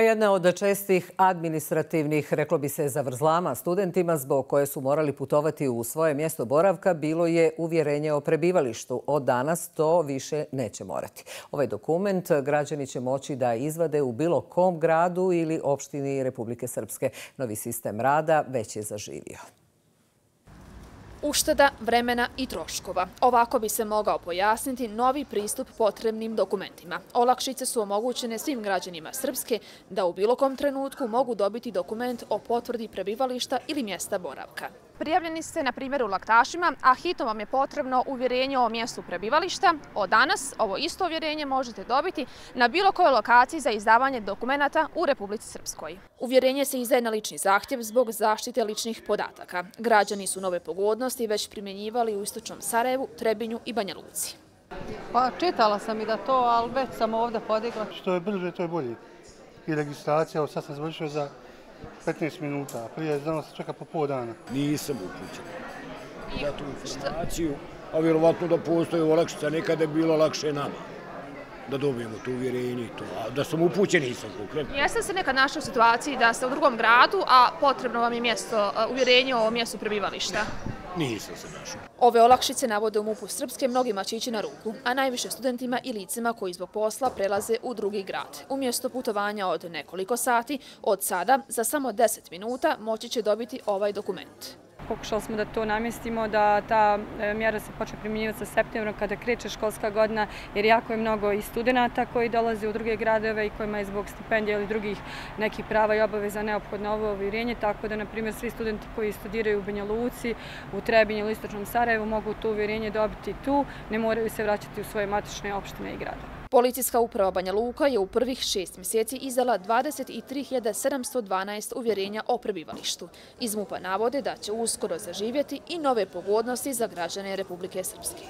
Jedna od čestih administrativnih, reklo bi se, zavrzlama studentima zbog koje su morali putovati u svoje mjesto boravka bilo je uvjerenje o prebivalištu. Od danas to više neće morati. Ovaj dokument građani će moći da izvade u bilo kom gradu ili opštini Republike Srpske. Novi sistem rada već je zaživio ušteda, vremena i troškova. Ovako bi se mogao pojasniti novi pristup potrebnim dokumentima. Olakšice su omogućene svim građanima Srpske da u bilo kom trenutku mogu dobiti dokument o potvrdi prebivališta ili mjesta boravka. Prijavljeni ste na primjer u laktašima, a hitom vam je potrebno uvjerenje o mjestu prebivališta. Od danas ovo isto uvjerenje možete dobiti na bilo kojoj lokaciji za izdavanje dokumenta u Republici Srpskoj. Uvjerenje se izdaje na lični zahtjev zbog zaštite ličnih podataka. Građani su nove pogodnosti već primjenjivali u Istočnom Sarajevu, Trebinju i Banja Luci. Pa čitala sam i da to, ali već sam ovdje podigla. Što je brže, to je bolje. I registracija, sad sam završio za 15 minuta, prije znamo se čeka po pol dana. Nisam uključen za tu informaciju, a vjerovatno da postoje olakšica, nekada je bilo lakše nama da dobijemo to uvjerenje i to. A da sam upućen, nisam kukren. Jeste se nekad našli u situaciji da ste u drugom gradu, a potrebno vam je mjesto, uvjerenje o mjestu prebivališta? Nisam se našao. Ove olakšice navode u MUP-u Srpske mnogima će ići na ruku, a najviše studentima i licima koji zbog posla prelaze u drugi grad. Umjesto putovanja od nekoliko sati, od sada za samo 10 minuta moći će dobiti ovaj dokument pokušali smo da to namjestimo, da ta e, mjera se počne primjenjivati sa septembrom kada kreće školska godina, jer jako je mnogo i studenta koji dolaze u druge gradove i kojima je zbog stipendija ili drugih nekih prava i obaveza neophodno ovo uvjerenje, tako da, na primjer, svi studenti koji studiraju u Banja Luci, u Trebinju ili Istočnom Sarajevu mogu to uvjerenje dobiti tu, ne moraju se vraćati u svoje matične opštine i gradove. Policijska uprava Banja Luka je u prvih šest mjeseci izdala 23.712 uvjerenja o prebivalištu. Iz MUPA navode da će uskoro zaživjeti i nove pogodnosti za građane Republike Srpske.